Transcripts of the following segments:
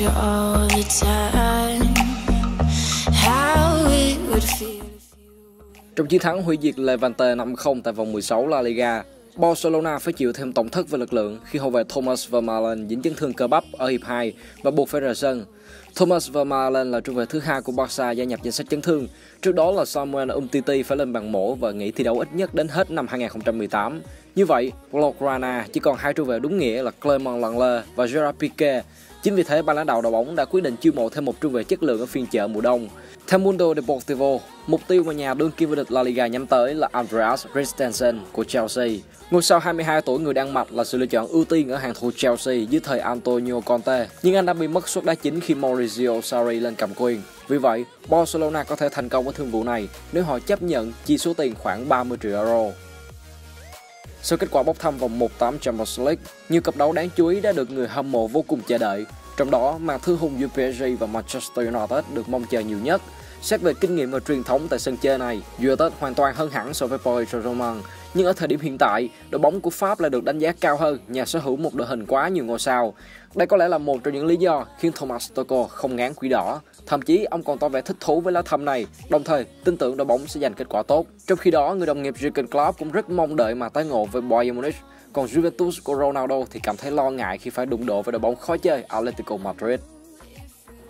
you all the time. How it would feel. Trong chiến thắng hủy diệt Levante 5-0 tại vòng 16 La Liga, Barcelona phải chịu thêm tổng thất về lực lượng khi hậu vệ Thomas Vermaelen dính chấn thương cơ bắp ở hiệp 2 và buộc phải rời sân. Thomas Vermaelen là trung vệ thứ hai của Barca gia nhập danh sách chấn thương. Trước đó là Samuel Umtiti phải lên bàn mổ và nghỉ thi đấu ít nhất đến hết năm 2018. Như vậy, Blaugrana chỉ còn hai trung vệ đúng nghĩa là Clement Lenglet và Gerard Piqué. Chính vì thế, ban lãnh đạo đội bóng đã quyết định chiêu mộ thêm một trung vệ chất lượng ở phiên chợ mùa đông. Theo Mundo Deportivo, mục tiêu mà nhà đương kim vô địch La Liga nhắm tới là Andreas Christensen của Chelsea. Ngôi sao 22 tuổi người Đan Mạch là sự lựa chọn ưu tiên ở hàng thủ Chelsea dưới thời Antonio Conte, nhưng anh đã bị mất suất đá chính khi Maurizio Sarri lên cầm quyền. Vì vậy, Barcelona có thể thành công ở thương vụ này nếu họ chấp nhận chi số tiền khoảng 30 triệu euro. Sau kết quả bốc thăm vòng 1-8 Champions League, nhiều cặp đấu đáng chú ý đã được người hâm mộ vô cùng chờ đợi. Trong đó, màn thư hùng giữa PSG và Manchester United được mong chờ nhiều nhất. Xét về kinh nghiệm và truyền thống tại sân chơi này, Juventus hoàn toàn hơn hẳn so với Paris Saint-Germain. Nhưng ở thời điểm hiện tại, đội bóng của Pháp lại được đánh giá cao hơn nhà sở hữu một đội hình quá nhiều ngôi sao. Đây có lẽ là một trong những lý do khiến Thomas Tuchel không ngán quỷ đỏ. Thậm chí ông còn tỏ vẻ thích thú với lá thăm này, đồng thời tin tưởng đội bóng sẽ giành kết quả tốt. Trong khi đó, người đồng nghiệp Jurgen Klopp cũng rất mong đợi mà tái ngộ với Bayern Munich. Còn Juventus của Ronaldo thì cảm thấy lo ngại khi phải đụng độ với đội bóng khó chơi Atletico Madrid.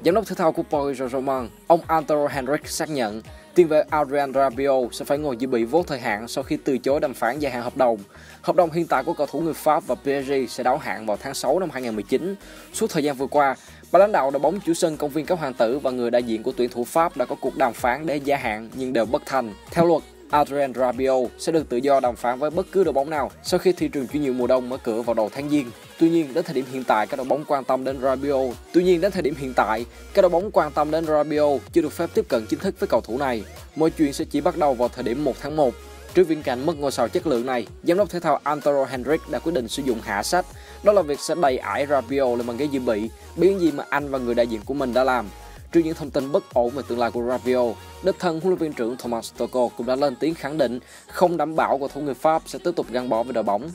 Giám đốc thể thao của Paris Saint-Germain, ông Antero Henrik xác nhận tiền vệ Adrian Rabiot sẽ phải ngồi dự bị vô thời hạn sau khi từ chối đàm phán gia hạn hợp đồng. Hợp đồng hiện tại của cầu thủ người Pháp và PSG sẽ đáo hạn vào tháng 6 năm 2019. Suốt thời gian vừa qua, ban lãnh đạo đội bóng chủ sân công viên các hoàng tử và người đại diện của tuyển thủ Pháp đã có cuộc đàm phán để gia hạn nhưng đều bất thành. Theo luật, Adrien Rabiot sẽ được tự do đàm phán với bất cứ đội bóng nào sau khi thị trường chuyển nhượng mùa đông mở cửa vào đầu tháng Giêng. Tuy nhiên, đến thời điểm hiện tại, các đội bóng quan tâm đến Rabiot. Tuy nhiên, đến thời điểm hiện tại, các đội bóng quan tâm đến Rabiot chưa được phép tiếp cận chính thức với cầu thủ này. Mọi chuyện sẽ chỉ bắt đầu vào thời điểm 1 tháng 1. Trước viễn cảnh mất ngôi sao chất lượng này, giám đốc thể thao Antero Henrik đã quyết định sử dụng hạ sách, đó là việc sẽ đẩy ải Rabiot lên bằng ghế dự bị, biến gì mà anh và người đại diện của mình đã làm. Trước những thông tin bất ổn về tương lai của Rabiot, đích thân huấn luyện viên trưởng Thomas Tuchel cũng đã lên tiếng khẳng định không đảm bảo cầu thủ người Pháp sẽ tiếp tục gắn bó với đội bóng.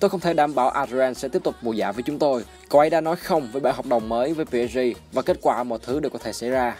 Tôi không thể đảm bảo Adrian sẽ tiếp tục mùa giải với chúng tôi. Cậu ấy đã nói không với bản hợp đồng mới với PSG và kết quả mọi thứ đều có thể xảy ra.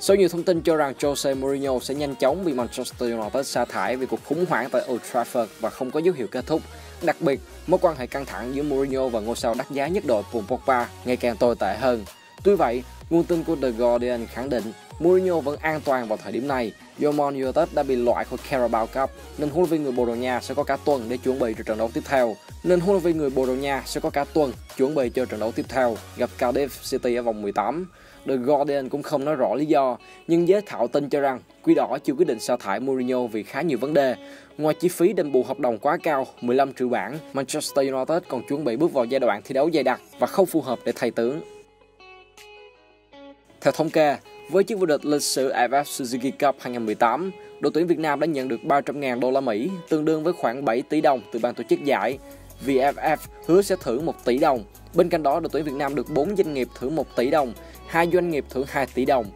Sau nhiều thông tin cho rằng Jose Mourinho sẽ nhanh chóng bị Manchester United sa thải vì cuộc khủng hoảng tại Old Trafford và không có dấu hiệu kết thúc. Đặc biệt, mối quan hệ căng thẳng giữa Mourinho và ngôi sao đắt giá nhất đội Paul Pogba ngày càng tồi tệ hơn. Tuy vậy, nguồn tin của The Guardian khẳng định Mourinho vẫn an toàn vào thời điểm này do United đã bị loại khỏi Carabao Cup nên huấn luyện viên người Bồ Đào Nha sẽ có cả tuần để chuẩn bị cho trận đấu tiếp theo. Nên huấn luyện viên người Bồ Đào Nha sẽ có cả tuần chuẩn bị cho trận đấu tiếp theo gặp Cardiff City ở vòng 18. The Guardian cũng không nói rõ lý do, nhưng giới thạo tin cho rằng Quỷ đỏ chưa quyết định sa thải Mourinho vì khá nhiều vấn đề. Ngoài chi phí đền bù hợp đồng quá cao, 15 triệu bảng, Manchester United còn chuẩn bị bước vào giai đoạn thi đấu dày đặc và không phù hợp để thay tướng. Theo thống kê, với chiếc vô địch lịch sử AFF Suzuki Cup 2018, đội tuyển Việt Nam đã nhận được 300.000 đô la Mỹ, tương đương với khoảng 7 tỷ đồng từ ban tổ chức giải. VFF hứa sẽ thưởng 1 tỷ đồng. Bên cạnh đó, đội tuyển Việt Nam được 4 doanh nghiệp thưởng 1 tỷ đồng, 2 doanh nghiệp thưởng 2 tỷ đồng.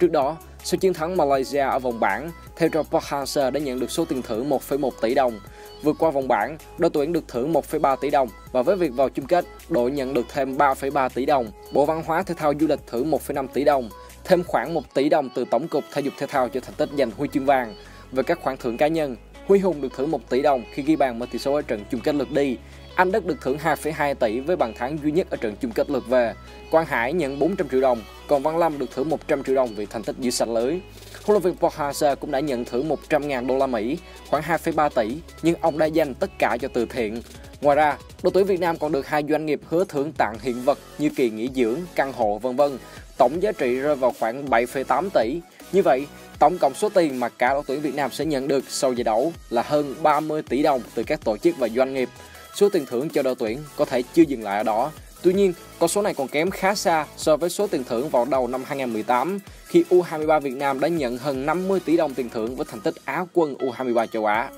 Trước đó, sau chiến thắng Malaysia ở vòng bảng, Theodore Park đã nhận được số tiền thưởng 1,1 tỷ đồng. Vượt qua vòng bảng, đội tuyển được thưởng 1,3 tỷ đồng và với việc vào chung kết, đội nhận được thêm 3,3 tỷ đồng. Bộ Văn hóa Thể thao Du lịch thưởng 1,5 tỷ đồng, thêm khoảng 1 tỷ đồng từ Tổng cục Thể dục Thể thao cho thành tích giành huy chương vàng. Về các khoản thưởng cá nhân, Huy Hùng được thưởng 1 tỷ đồng khi ghi bàn mở tỷ số ở trận chung kết lượt đi. Anh Đức được thưởng 2,2 tỷ với bàn thắng duy nhất ở trận chung kết lượt về. Quang Hải nhận 400 triệu đồng, còn Văn Lâm được thưởng 100 triệu đồng vì thành tích giữ sạch lưới. Huấn luyện viên Park Hang-seo cũng đã nhận thưởng 100.000 đô la Mỹ, khoảng 2,3 tỷ, nhưng ông đã dành tất cả cho từ thiện. Ngoài ra, đội tuyển Việt Nam còn được hai doanh nghiệp hứa thưởng tặng hiện vật như kỳ nghỉ dưỡng, căn hộ vân vân. Tổng giá trị rơi vào khoảng 7,8 tỷ. Như vậy, tổng cộng số tiền mà cả đội tuyển Việt Nam sẽ nhận được sau giải đấu là hơn 30 tỷ đồng từ các tổ chức và doanh nghiệp. Số tiền thưởng cho đội tuyển có thể chưa dừng lại ở đó. Tuy nhiên, con số này còn kém khá xa so với số tiền thưởng vào đầu năm 2018 khi U23 Việt Nam đã nhận hơn 50 tỷ đồng tiền thưởng với thành tích Á quân U23 châu Á.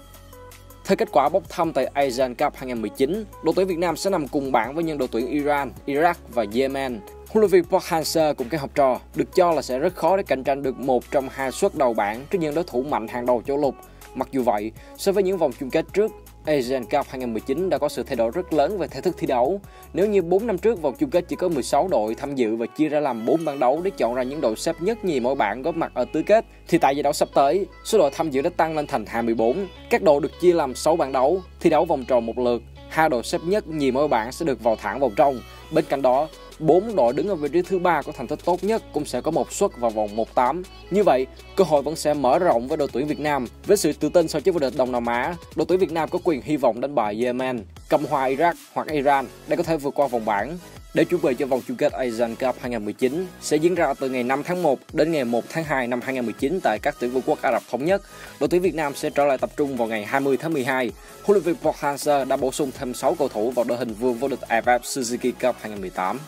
Theo kết quả bốc thăm tại Asian Cup 2019, đội tuyển Việt Nam sẽ nằm cùng bảng với những đội tuyển Iran, Iraq và Yemen. Huấn luyện viên Park Hang-seo cùng các học trò được cho là sẽ rất khó để cạnh tranh được một trong hai suất đầu bảng trước những đối thủ mạnh hàng đầu châu lục. Mặc dù vậy, so với những vòng chung kết trước, Asian Cup 2019 đã có sự thay đổi rất lớn về thể thức thi đấu. Nếu như 4 năm trước vòng chung kết chỉ có 16 đội tham dự và chia ra làm 4 bảng đấu để chọn ra những đội xếp nhất nhì mỗi bảng góp mặt ở tứ kết, thì tại giải đấu sắp tới, số đội tham dự đã tăng lên thành 24. Các đội được chia làm 6 bảng đấu, thi đấu vòng tròn một lượt. Hai đội xếp nhất nhì mỗi bảng sẽ được vào thẳng vòng trong. Bên cạnh đó, 4 đội đứng ở vị trí thứ ba có thành tích tốt nhất cũng sẽ có một suất vào vòng 1/8. Như vậy, cơ hội vẫn sẽ mở rộng với đội tuyển Việt Nam. Với sự tự tin sau chiếc vô địch Đông Nam Á, đội tuyển Việt Nam có quyền hy vọng đánh bại Yemen, Cộng hòa Iraq hoặc Iran để có thể vượt qua vòng bảng. Để chuẩn bị cho vòng chung kết Asian Cup 2019 sẽ diễn ra từ ngày 5 tháng 1 đến ngày 1 tháng 2 năm 2019 tại các tiểu vương quốc Ả Rập Thống Nhất. Đội tuyển Việt Nam sẽ trở lại tập trung vào ngày 20 tháng 12. Huấn luyện viên Park Hang-seo đã bổ sung thêm 6 cầu thủ vào đội hình vương vô địch AFF Suzuki Cup 2018.